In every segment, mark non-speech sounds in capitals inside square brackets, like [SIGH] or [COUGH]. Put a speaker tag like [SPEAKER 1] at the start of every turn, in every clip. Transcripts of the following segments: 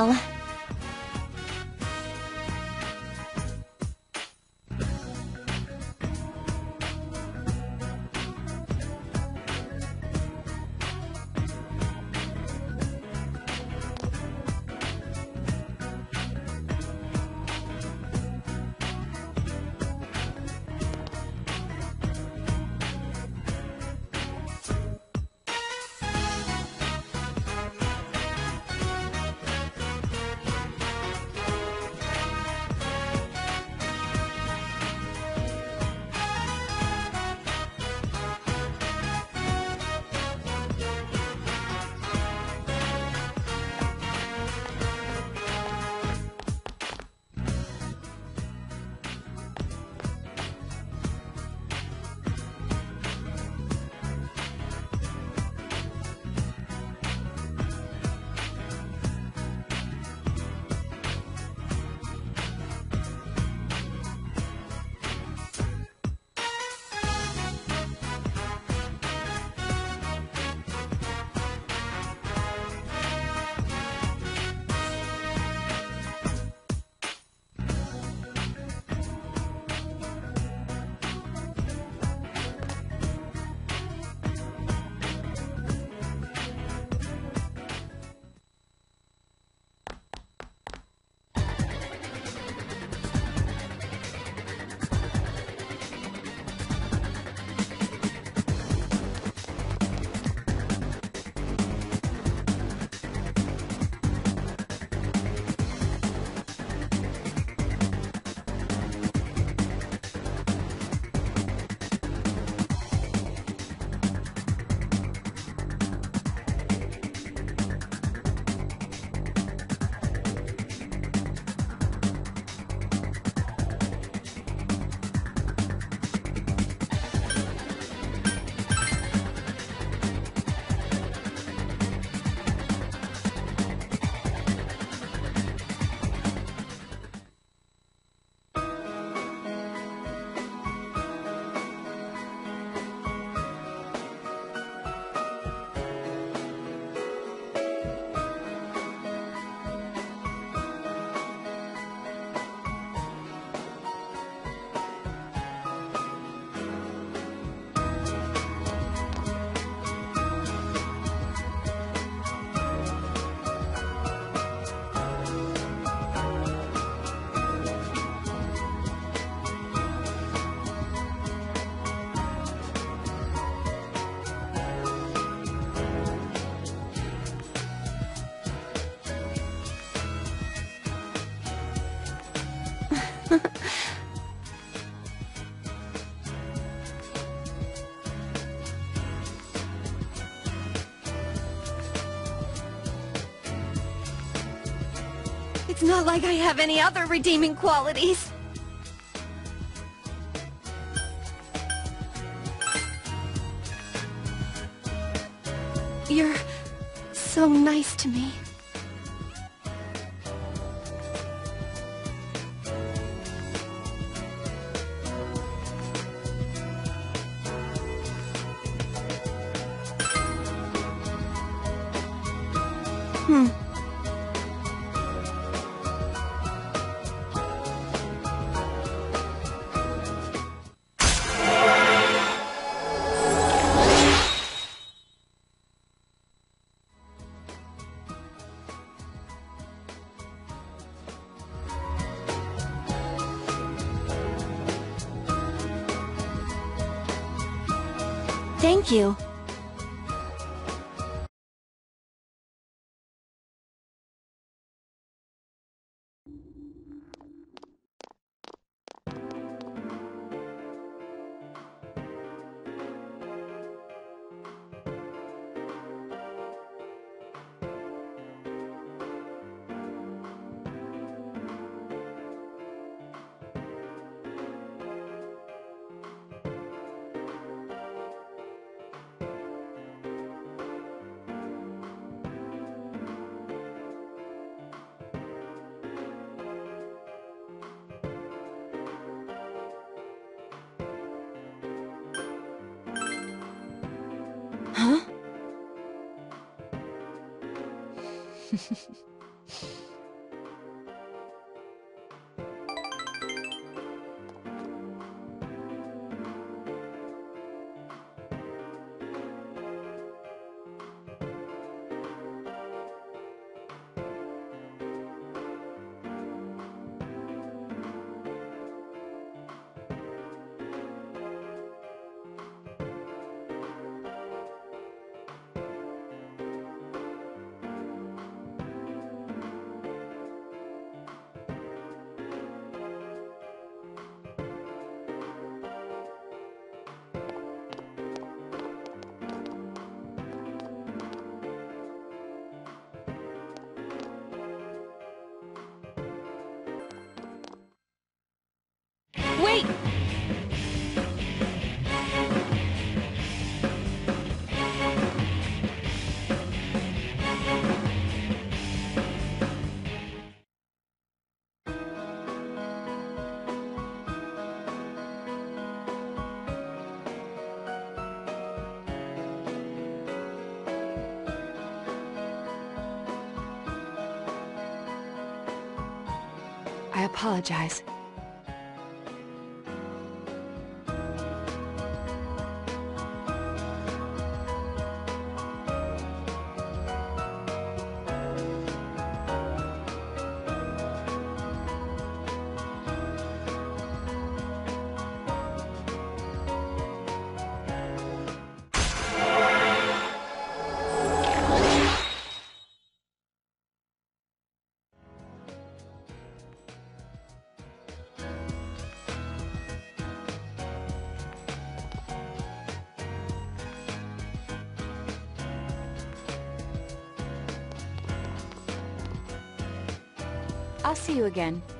[SPEAKER 1] 好了。Not like I have any other redeeming qualities. You're so nice to me. Thank you. Huh?。[LAUGHS] apologize. You again.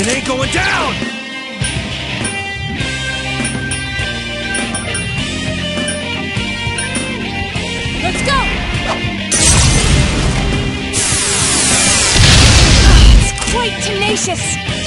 [SPEAKER 1] It
[SPEAKER 2] ain't going down!
[SPEAKER 3] Let's go! Ah, it's quite tenacious!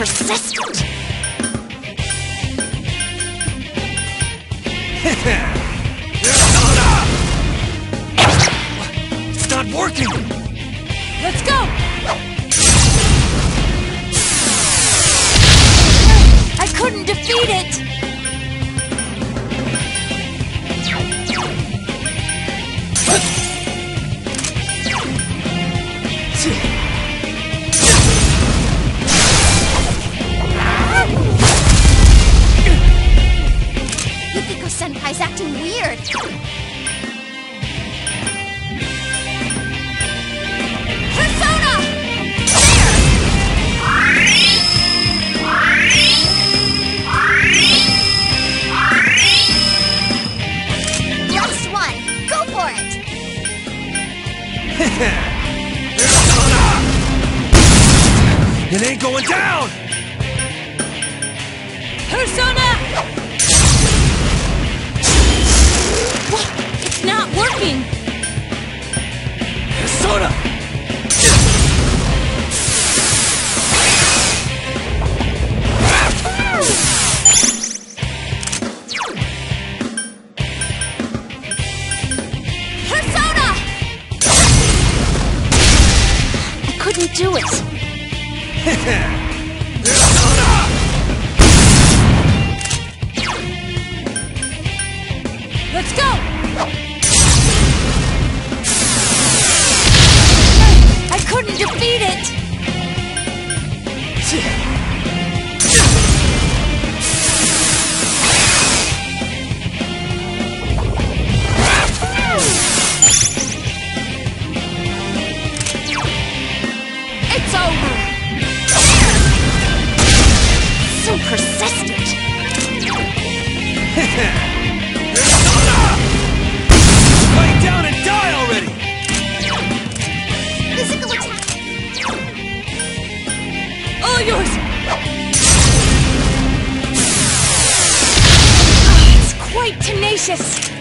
[SPEAKER 1] persistent.
[SPEAKER 2] it's [LAUGHS] not working!
[SPEAKER 3] Let's go! I couldn't defeat it!
[SPEAKER 1] doesn't do it. [LAUGHS]
[SPEAKER 3] Let's go! I couldn't defeat it! all yours! Ah, it's quite tenacious.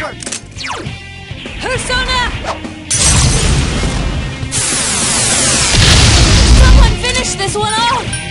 [SPEAKER 1] Persona! Someone finish this one off!